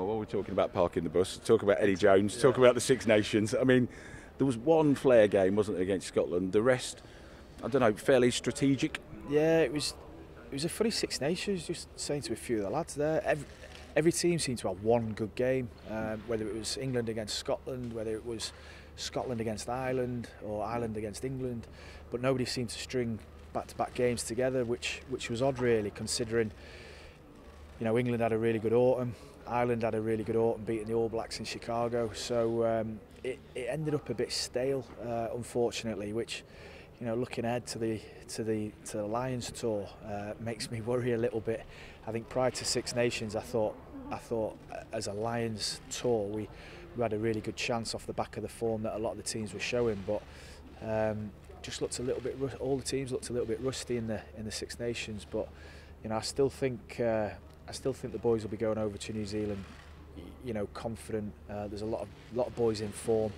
Well, while we're talking about parking the bus, talk about Eddie Jones, yeah. talk about the Six Nations. I mean, there was one flair game, wasn't it, against Scotland? The rest, I don't know, fairly strategic. Yeah, it was. It was a funny Six Nations. Just saying to a few of the lads there, every, every team seemed to have one good game. Um, whether it was England against Scotland, whether it was Scotland against Ireland or Ireland against England, but nobody seemed to string back-to-back games together, which which was odd really, considering you know, England had a really good autumn. Ireland had a really good autumn, beating the All Blacks in Chicago. So um, it, it ended up a bit stale, uh, unfortunately, which, you know, looking ahead to the to the to the Lions tour uh, makes me worry a little bit. I think prior to Six Nations, I thought I thought uh, as a Lions tour we we had a really good chance off the back of the form that a lot of the teams were showing, but. Um, just looked a little bit all the teams looked a little bit rusty in the in the Six Nations but you know I still think uh, I still think the boys will be going over to New Zealand, you know, confident. Uh, there's a lot of lot of boys in form,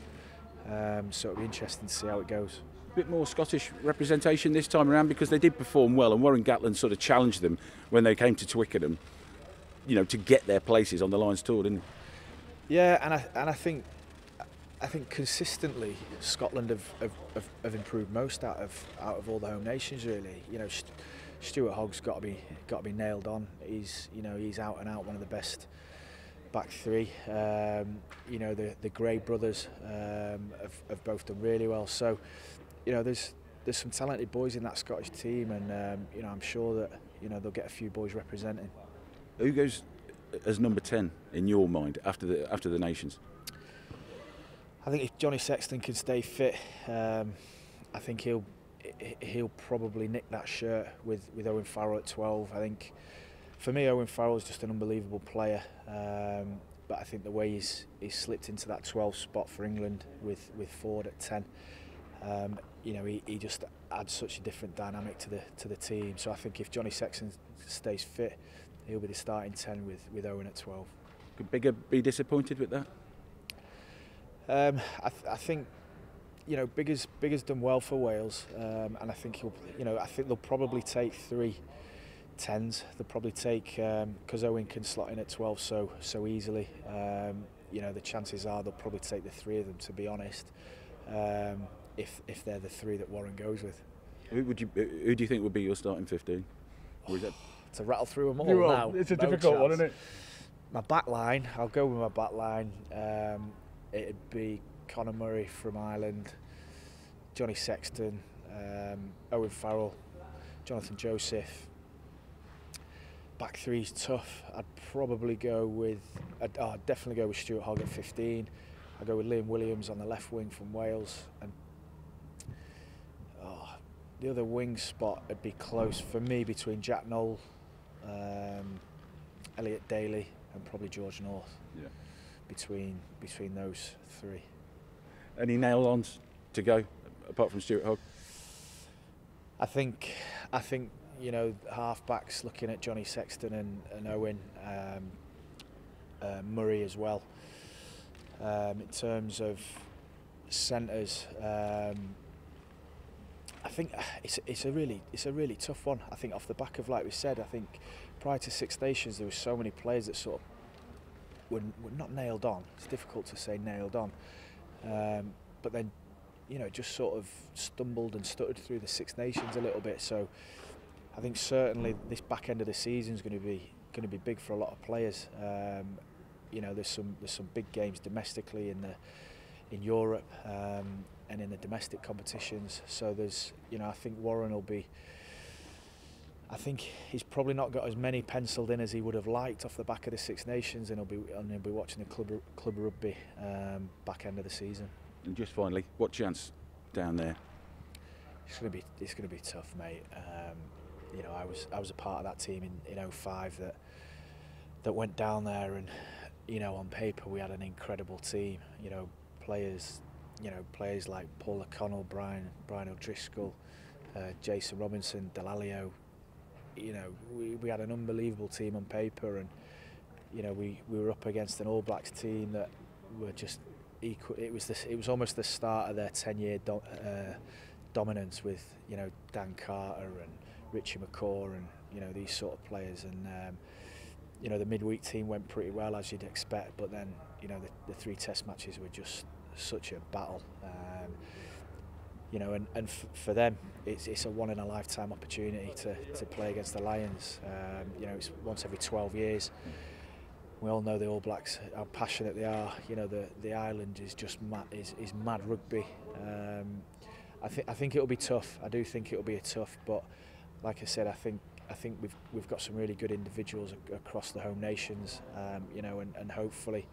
um, so it'll be interesting to see how it goes. A bit more Scottish representation this time around because they did perform well, and Warren Gatland sort of challenged them when they came to Twickenham, you know, to get their places on the Lions tour, didn't he? Yeah, and I and I think I think consistently Scotland have, have, have, improved most out of out of all the home nations. Really, you know, Stuart Hogg's got to be got to be nailed on. He's you know he's out and out one of the best back three. Um, you know the the Gray brothers um, have, have both done really well. So you know there's there's some talented boys in that Scottish team, and um, you know I'm sure that you know they'll get a few boys representing. Who goes as number ten in your mind after the after the nations? I think if Johnny Sexton can stay fit, um, I think he'll he'll probably nick that shirt with, with Owen Farrell at 12. I think for me, Owen Farrell is just an unbelievable player. Um, but I think the way he's he's slipped into that 12 spot for England with, with Ford at 10, um, you know, he, he just adds such a different dynamic to the to the team. So I think if Johnny Sexton stays fit, he'll be the starting 10 with, with Owen at 12. Could Biggar be disappointed with that? Um, I, th I think you know Biggar's Biggar's done well for Wales, um, and I think he'll you know I think they'll probably take three tens. They'll probably take because um, Owen can slot in at 12 so so easily. Um, you know the chances are they'll probably take the three of them. To be honest, um, if if they're the three that Warren goes with. Who would you? Who do you think would be your starting 15? Or is to rattle through them all now. It's a no difficult chance. one, isn't it? My back line, I'll go with my back line. Um, it'd be Conor Murray from Ireland, Johnny Sexton, um, Owen Farrell, Jonathan Joseph. Back three's tough. I'd probably go with, I'd, oh, I'd definitely go with Stuart Hogg at 15. I'd go with Liam Williams on the left wing from Wales. And oh, the other wing spot would be close for me between Jack Nowell, um, Elliot Daly, and probably George North. Yeah between between those three. Any nail-ons to go apart from Stuart Hogg? I think I think you know halfbacks looking at Johnny Sexton and, and Owen um, uh, Murray as well. Um, in terms of centres, um, I think it's it's a really it's a really tough one. I think off the back of like we said, I think prior to Six Nations there were so many players that sort of were, were not nailed on. It's difficult to say nailed on. Um, but then, you know, just sort of stumbled and stuttered through the Six Nations a little bit. So I think certainly this back end of the season is going to be going to be big for a lot of players. Um, you know, there's some there's some big games domestically in the in Europe um, and in the domestic competitions. So there's, you know, I think Warren will be I think he's probably not got as many penciled in as he would have liked off the back of the Six Nations, and he'll be and he'll be watching the club club rugby um, back end of the season. And just finally, what chance down there? It's going to be it's going to be tough, mate. Um, you know, I was I was a part of that team in in 05 that that went down there, and you know, on paper we had an incredible team. You know, players, you know, players like Paul O'Connell, Brian Brian O'Driscoll, uh, Jason Robinson, Dallaglio, you know, we, we had an unbelievable team on paper and, you know, we, we were up against an All Blacks team that were just equal. It was this, it was almost the start of their 10-year do, uh, dominance with, you know, Dan Carter and Richie McCaw and, you know, these sort of players. And, um, you know, the midweek team went pretty well, as you'd expect. But then, you know, the, the three test matches were just such a battle. Um, you know, and, and for them, it's, it's a one in a lifetime opportunity to, to play against the Lions. Um, you know, it's once every 12 years. We all know the All Blacks, how passionate they are. You know, the, the island is just mad, is, is mad rugby. Um, I think I think it'll be tough. I do think it'll be a tough, but like I said, I think I think we've we've got some really good individuals across the home nations. Um, you know, and, and hopefully,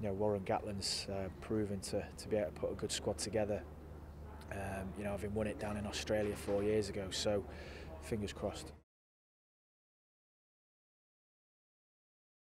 you know, Warren Gatland's uh, proven to to be able to put a good squad together. Um, you know, having won it down in Australia four years ago, so fingers crossed.